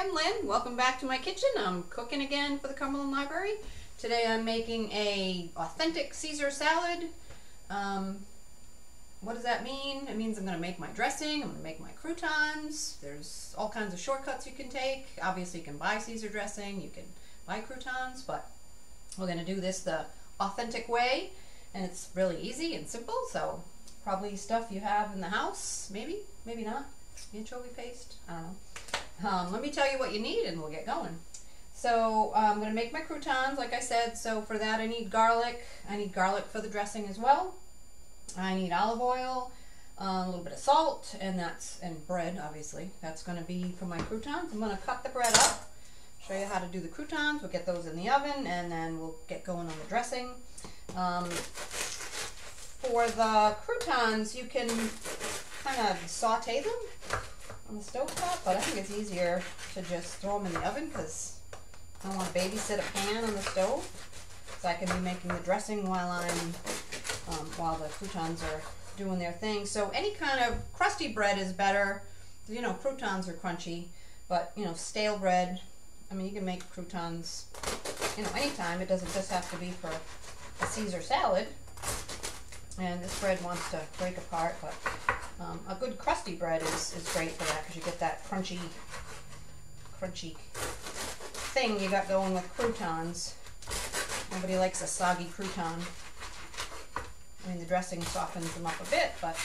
I'm Lynn. Welcome back to my kitchen. I'm cooking again for the Cumberland Library. Today I'm making a authentic Caesar salad. Um, what does that mean? It means I'm going to make my dressing, I'm going to make my croutons. There's all kinds of shortcuts you can take. Obviously you can buy Caesar dressing, you can buy croutons, but we're going to do this the authentic way and it's really easy and simple so probably stuff you have in the house maybe maybe not anchovy paste I don't know um, let me tell you what you need and we'll get going. So uh, I'm going to make my croutons like I said. So for that I need garlic. I need garlic for the dressing as well. I need olive oil uh, a little bit of salt and that's and bread obviously. That's going to be for my croutons. I'm going to cut the bread up show you how to do the croutons. We'll get those in the oven and then we'll get going on the dressing. Um, for the croutons, you can kind of saute them on the stove top, but I think it's easier to just throw them in the oven because I don't want to babysit a pan on the stove. So I can be making the dressing while I'm, um, while the croutons are doing their thing. So any kind of crusty bread is better. You know, croutons are crunchy, but you know, stale bread I mean, you can make croutons, you know, anytime. It doesn't just have to be for a Caesar salad. And this bread wants to break apart, but um, a good crusty bread is, is great for that because you get that crunchy, crunchy thing you got going with croutons. Nobody likes a soggy crouton. I mean, the dressing softens them up a bit, but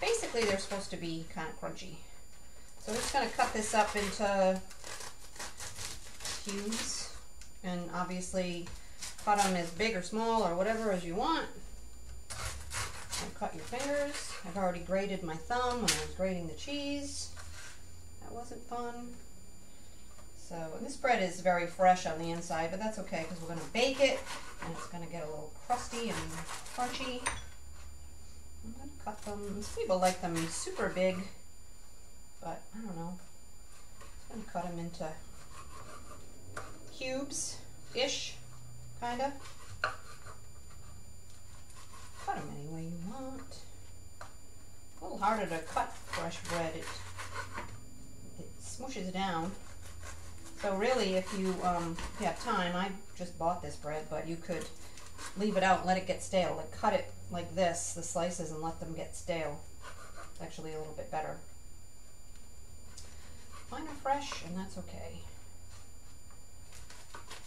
basically they're supposed to be kind of crunchy. So I'm just going to cut this up into cubes and obviously cut them as big or small or whatever as you want. And cut your fingers. I've already grated my thumb when I was grating the cheese. That wasn't fun. So this bread is very fresh on the inside, but that's okay because we're going to bake it and it's going to get a little crusty and crunchy. I'm going to cut them. Some people like them super big, but I don't know. I'm going to cut them into cubes-ish, kind of. Cut them any way you want. Little harder to cut fresh bread. It, it smooshes down. So really, if you, um, have time, I just bought this bread, but you could leave it out and let it get stale. Like cut it like this, the slices, and let them get stale. It's actually a little bit better. Mine are fresh, and that's okay.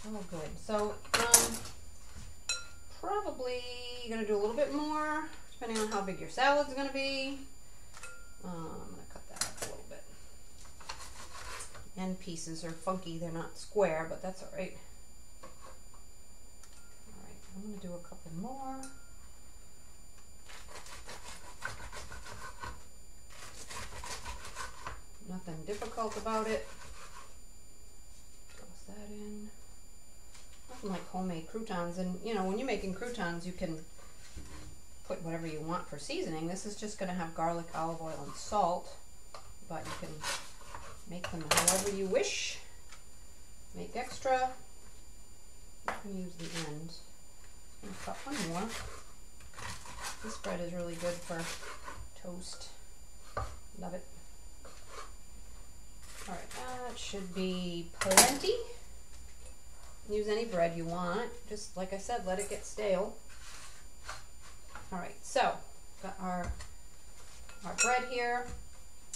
Oh, good. So, um, probably going to do a little bit more, depending on how big your salad's going to be. Um, I'm going to cut that up a little bit. End pieces are funky. They're not square, but that's all right. All right, I'm going to do a couple more. Nothing difficult about it. Toss that in Nothing like homemade croutons. And, you know, when you're making croutons, you can put whatever you want for seasoning. This is just going to have garlic, olive oil, and salt. But you can make them however you wish. Make extra. You can use the end. I'm cut one more. This bread is really good for toast. Love it. Alright, that should be plenty. Use any bread you want. Just like I said, let it get stale. All right, so got our, our bread here.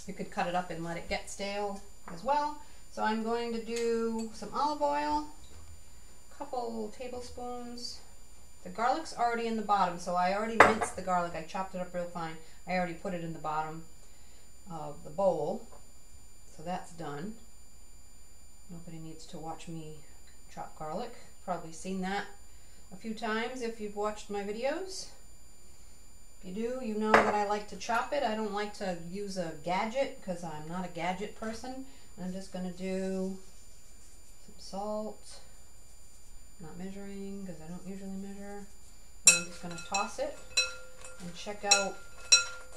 You could cut it up and let it get stale as well. So I'm going to do some olive oil, a couple tablespoons. The garlic's already in the bottom, so I already minced the garlic. I chopped it up real fine. I already put it in the bottom of the bowl. So that's done. Nobody needs to watch me chop garlic. Probably seen that a few times if you've watched my videos. You do, you know that I like to chop it. I don't like to use a gadget because I'm not a gadget person. I'm just going to do some salt. not measuring because I don't usually measure. I'm just going to toss it and check out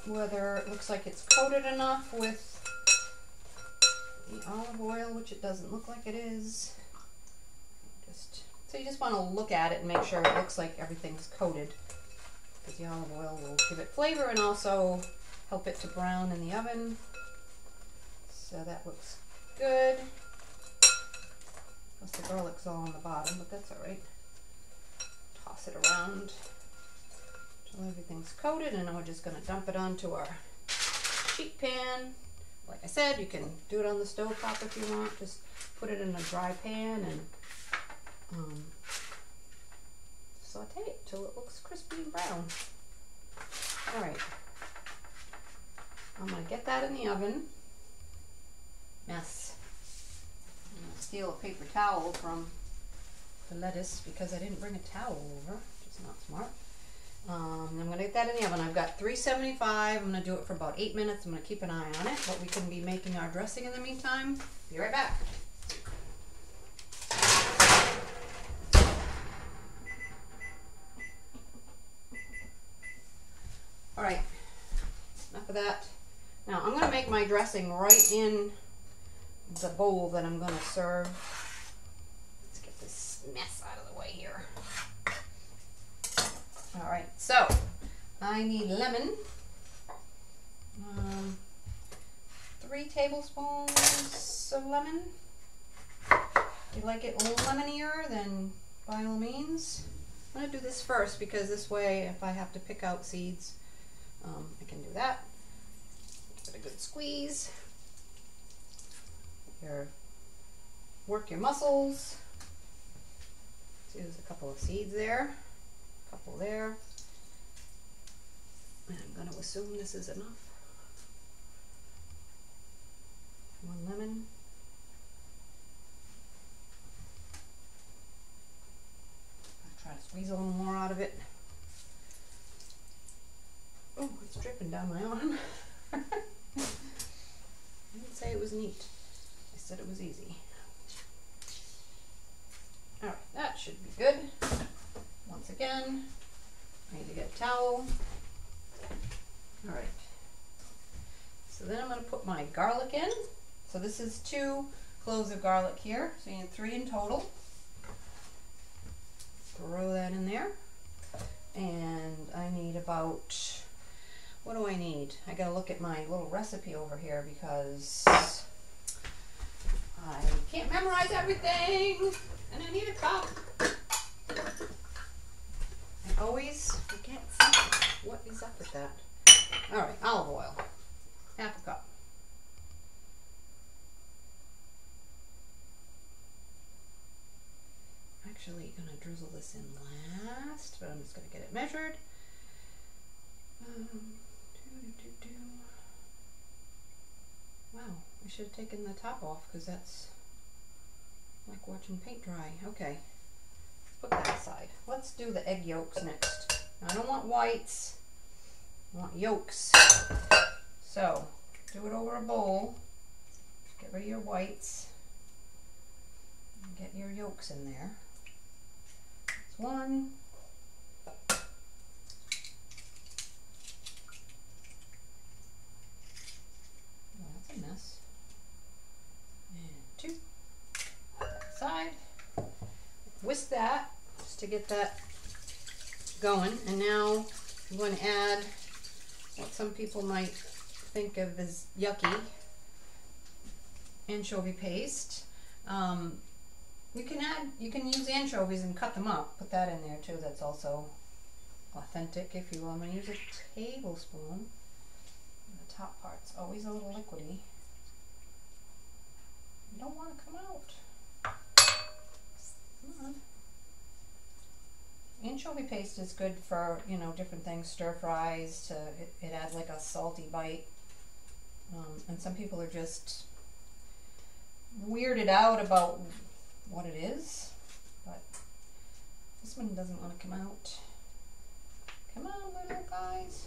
whether it looks like it's coated enough with the olive oil, which it doesn't look like it is. So you just want to look at it and make sure it looks like everything's coated because the olive oil will give it flavor and also help it to brown in the oven. So that looks good. Plus the garlic's all on the bottom, but that's all right. Toss it around until everything's coated and we're just gonna dump it onto our sheet pan. Like I said, you can do it on the stove top if you want. Just put it in a dry pan and um, saute it till it looks crispy and brown. All right. I'm gonna get that in the oven. Mess. I'm gonna steal a paper towel from the lettuce because I didn't bring a towel over, which is not smart. Um, I'm gonna get that in the oven. I've got 375. I'm gonna do it for about eight minutes. I'm gonna keep an eye on it, but we can be making our dressing in the meantime. Be right back. All right, enough of that. Now I'm gonna make my dressing right in the bowl that I'm gonna serve. Let's get this mess out of the way here. All right, so I need lemon. Um, three tablespoons of lemon. If you like it lemonier, then by all means. I'm gonna do this first because this way, if I have to pick out seeds, um, I can do that. Good squeeze. Your work your muscles. There's a couple of seeds there, a couple there. And I'm going to assume this is enough. One lemon. I'll try to squeeze a little more out of it. Oh, it's dripping down my arm. I didn't say it was neat. I said it was easy. Alright, that should be good. Once again, I need to get a towel. Alright. So then I'm going to put my garlic in. So this is two cloves of garlic here. So you need three in total. Throw that in there. And I need about what do I need? I gotta look at my little recipe over here because I can't memorize everything and I need a cup. I always forget something. What is up with that? Alright, olive oil. Half a cup. Actually gonna drizzle this in last, but I'm just gonna get it measured. Um, Wow, I should have taken the top off because that's like watching paint dry. Okay, put that aside. Let's do the egg yolks next. I don't want whites, I want yolks. So, do it over a bowl. Get rid of your whites. Get your yolks in there. That's one. a mess. And two. Side. Whisk that just to get that going. And now I'm going to add what some people might think of as yucky anchovy paste. Um, you can add, you can use anchovies and cut them up. Put that in there too. That's also authentic, if you will. I'm going to use a tablespoon The top part's always a little liquidy. You don't want to come out. Come on. Anchovy paste is good for, you know, different things, stir fries, to it, it adds like a salty bite. Um, and some people are just weirded out about what it is, but this one doesn't want to come out. Come on, little guys.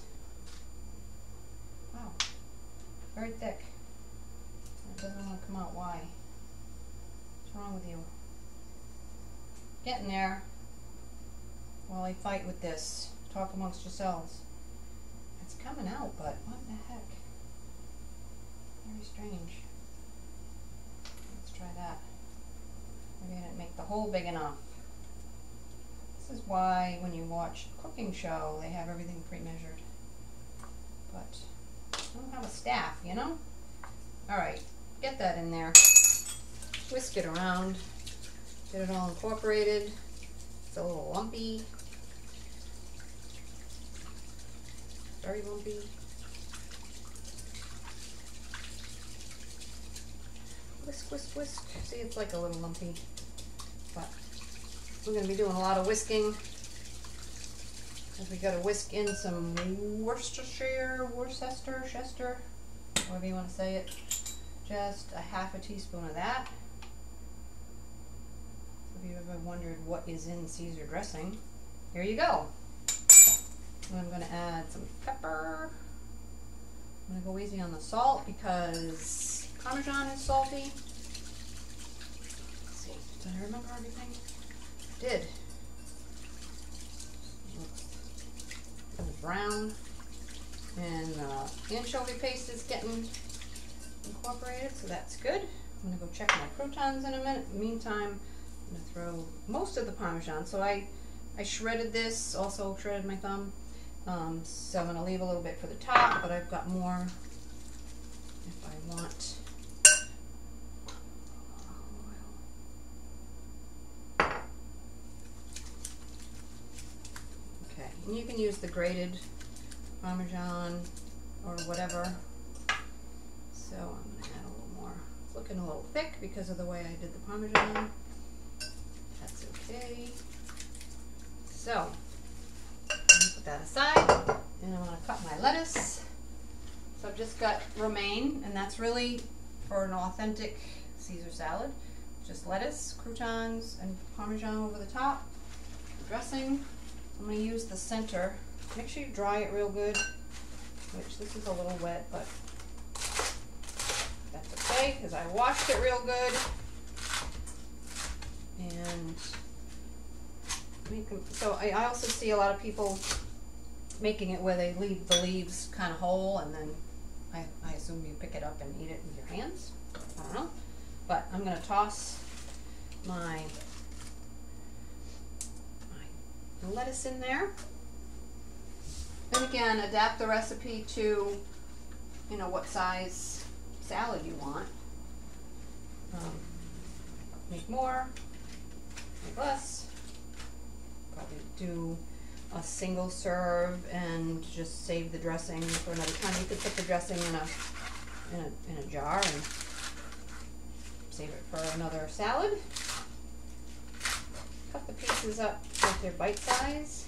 Wow. Very thick. It doesn't want to come out. Why? What's wrong with you? Getting there. While I fight with this. Talk amongst yourselves. It's coming out, but what the heck? Very strange. Let's try that. Maybe I didn't make the hole big enough. This is why when you watch a cooking show, they have everything pre-measured. But I don't have a staff, you know? All right, get that in there. Whisk it around. Get it all incorporated. It's a little lumpy. Very lumpy. Whisk, whisk, whisk. See, it's like a little lumpy. But we're going to be doing a lot of whisking. Because we got to whisk in some Worcestershire, Worcester, Chester, however you want to say it. Just a half a teaspoon of that. If you've ever wondered what is in Caesar dressing, here you go. And I'm going to add some pepper. I'm going to go easy on the salt because Parmesan is salty. Did I remember everything? I did. Looks brown. And uh, anchovy paste is getting incorporated, so that's good. I'm gonna go check my croutons in a minute. In the meantime, I'm gonna throw most of the Parmesan. So I, I shredded this, also shredded my thumb. Um, so I'm gonna leave a little bit for the top, but I've got more if I want. Okay, and you can use the grated Parmesan or whatever. So I'm gonna add a little more. It's looking a little thick because of the way I did the Parmesan. That's okay. So, put that aside. And I'm gonna cut my lettuce. So I've just got romaine, and that's really for an authentic Caesar salad. Just lettuce, croutons, and Parmesan over the top. Dressing. I'm gonna use the center. Make sure you dry it real good, which this is a little wet, but that's okay, because I washed it real good. And so I also see a lot of people making it where they leave the leaves kind of whole and then I, I assume you pick it up and eat it with your hands. I don't know. But I'm going to toss my, my lettuce in there. And again, adapt the recipe to, you know, what size salad you want. Um, make more, make less. Probably do a single serve and just save the dressing for another time. You could put the dressing in a in a, in a jar and save it for another salad. Cut the pieces up so they're bite size.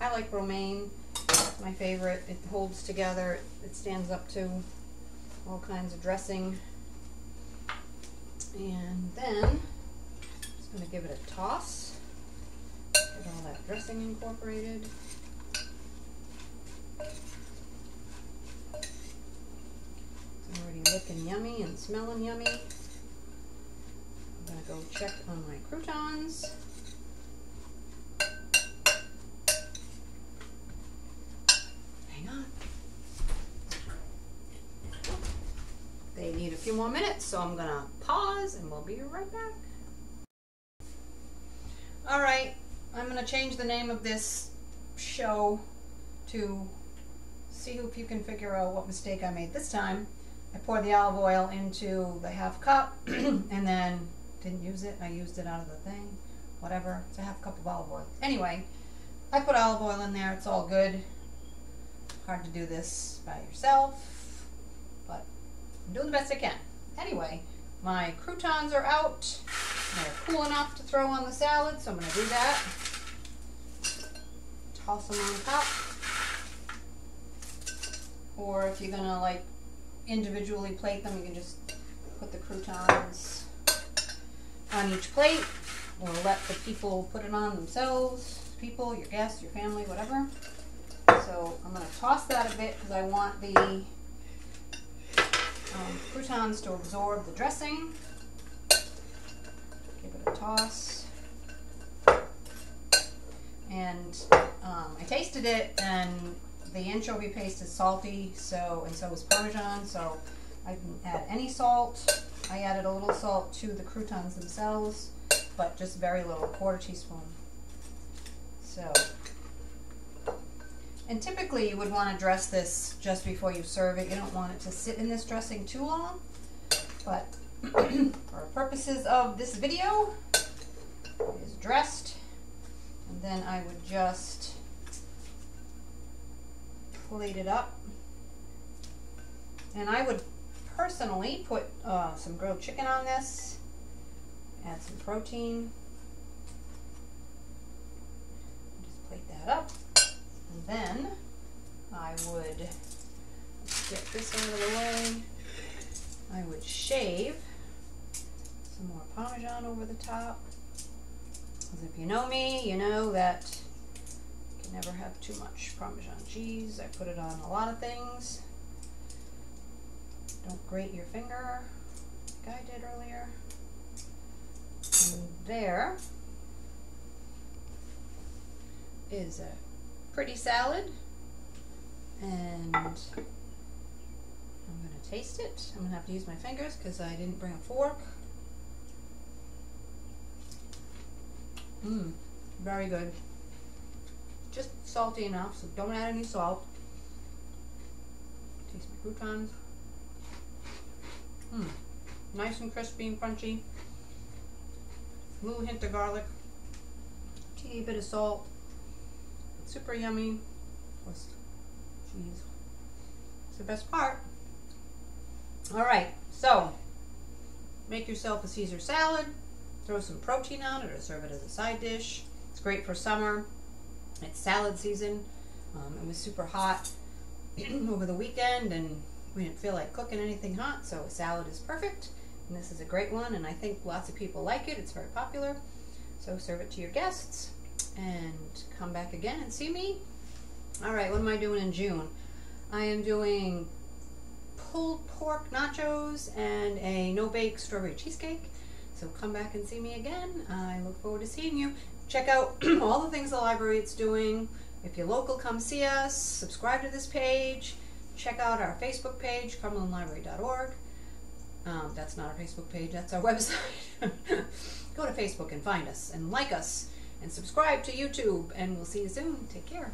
I like romaine. It's my favorite. It holds together. It stands up to all kinds of dressing. And then I'm just going to give it a toss. Dressing incorporated. It's already looking yummy and smelling yummy. I'm gonna go check on my croutons. Hang on. They need a few more minutes, so I'm gonna pause and we'll be right back. All right, I'm going to change the name of this show to see if you can figure out what mistake I made this time. I poured the olive oil into the half cup and then didn't use it. I used it out of the thing. Whatever. It's a half cup of olive oil. Anyway, I put olive oil in there. It's all good. Hard to do this by yourself, but I'm doing the best I can. Anyway, my croutons are out. They're cool enough to throw on the salad, so I'm going to do that. Toss them on top. Or if you're going to like individually plate them, you can just put the croutons on each plate or let the people put it on themselves. People, your guests, your family, whatever. So I'm going to toss that a bit because I want the um, croutons to absorb the dressing. Give it a toss. And um, I tasted it and the anchovy paste is salty, so and so is Parmesan, so I didn't add any salt. I added a little salt to the croutons themselves, but just very little, a quarter teaspoon. So, and typically you would want to dress this just before you serve it. You don't want it to sit in this dressing too long, but for purposes of this video, it is dressed. And then I would just plate it up. And I would personally put uh, some grilled chicken on this, add some protein. Just plate that up. And then I would get this out of the way. I would shave some more Parmesan over the top. Because if you know me, you know that you can never have too much Parmesan cheese. I put it on a lot of things. Don't grate your finger like I did earlier. And there is a pretty salad. And I'm going to taste it. I'm going to have to use my fingers because I didn't bring a fork. Mmm, very good. Just salty enough, so don't add any salt. Taste my croutons. Mmm, nice and crispy and crunchy. Little hint of garlic. Teeny bit of salt. Super yummy. Plus cheese. It's the best part. All right, so make yourself a Caesar salad. Throw some protein on it or serve it as a side dish. It's great for summer. It's salad season. Um, it was super hot over the weekend and we didn't feel like cooking anything hot, so a salad is perfect. And this is a great one, and I think lots of people like it. It's very popular. So serve it to your guests and come back again and see me. All right, what am I doing in June? I am doing pulled pork nachos and a no-bake strawberry cheesecake. So come back and see me again. I look forward to seeing you. Check out all the things the library is doing. If you're local, come see us. Subscribe to this page. Check out our Facebook page, cumberlandlibrary.org. Um, that's not our Facebook page, that's our website. Go to Facebook and find us and like us and subscribe to YouTube. And we'll see you soon. Take care.